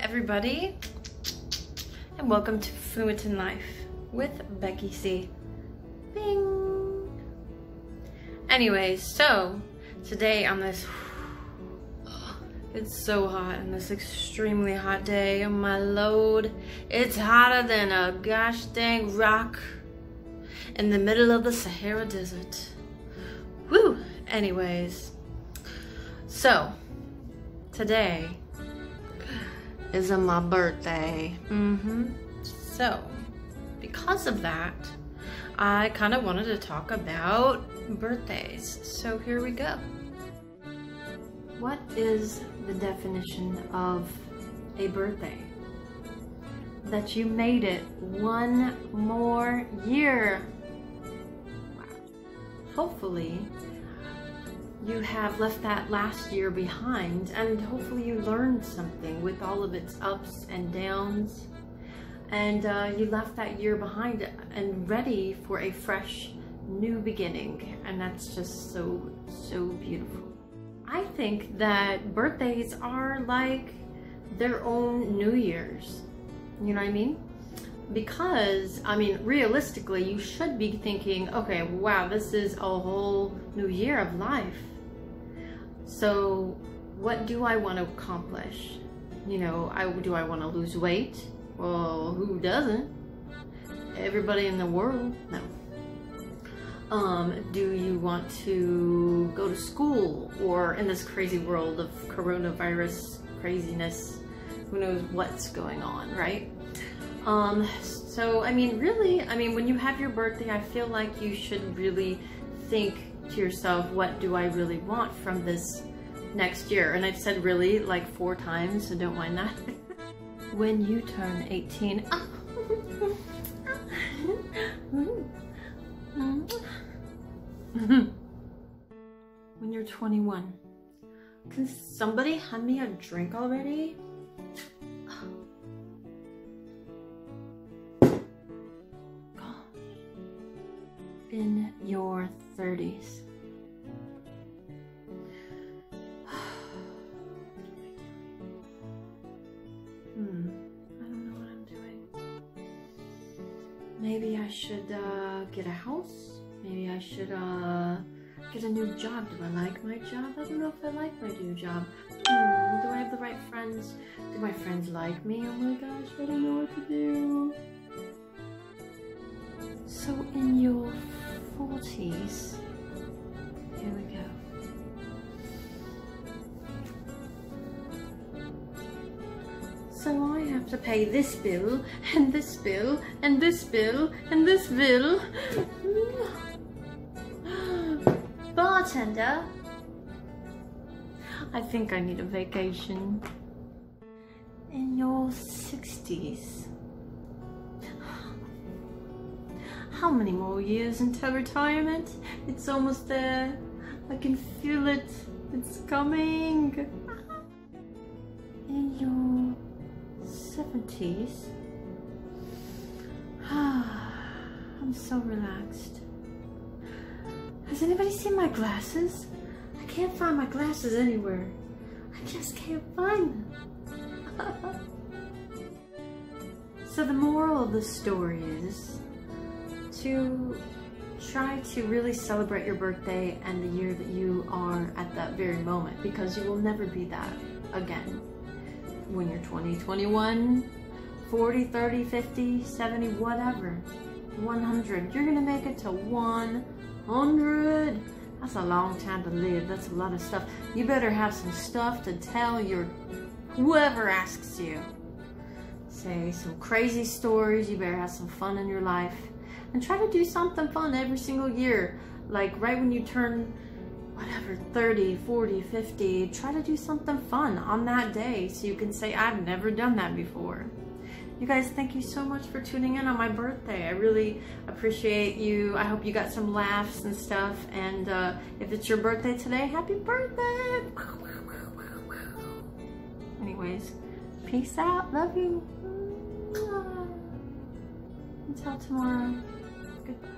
everybody, and welcome to Fluent in Life with Becky C. Bing! Anyways, so today on this, it's so hot on this extremely hot day, on my load, it's hotter than a gosh dang rock in the middle of the Sahara Desert. Woo! Anyways, so today is my birthday. Mm-hmm. So, because of that, I kind of wanted to talk about birthdays. So here we go. What is the definition of a birthday? That you made it one more year. Wow. Hopefully, you have left that last year behind and hopefully you learned something with all of its ups and downs. And uh, you left that year behind and ready for a fresh new beginning and that's just so so beautiful. I think that birthdays are like their own new year's. You know what i mean? Because i mean realistically you should be thinking okay wow this is a whole new year of life so what do I want to accomplish? You know, I do I want to lose weight? Well, who doesn't? Everybody in the world? No. Um, do you want to go to school or in this crazy world of coronavirus craziness? Who knows what's going on, right? Um, so, I mean, really, I mean, when you have your birthday, I feel like you should really think to yourself, what do I really want from this next year? And I've said really like four times, so don't mind that. when you turn 18, when you're 21, can somebody hand me a drink already? in your 30s. Maybe I should uh, get a house. Maybe I should uh, get a new job. Do I like my job? I don't know if I like my new job. Hmm, do I have the right friends? Do my friends like me? Oh my gosh, I don't know what to do. So in your 40s. To pay this bill, and this bill, and this bill, and this bill. Bartender, I think I need a vacation. In your 60s. How many more years until retirement? It's almost there. I can feel it. It's coming. In your 70s? I'm so relaxed. Has anybody seen my glasses? I can't find my glasses anywhere. I just can't find them. so the moral of the story is to try to really celebrate your birthday and the year that you are at that very moment because you will never be that again when you're 20, 21, 40, 30, 50, 70, whatever. 100. You're gonna make it to 100. That's a long time to live. That's a lot of stuff. You better have some stuff to tell your whoever asks you. Say some crazy stories. You better have some fun in your life and try to do something fun every single year. Like right when you turn whatever 30 40 50 try to do something fun on that day so you can say i've never done that before you guys thank you so much for tuning in on my birthday. I really appreciate you. I hope you got some laughs and stuff. And uh, if it's your birthday today happy birthday! Anyways peace out. Love you. Until tomorrow. Goodbye.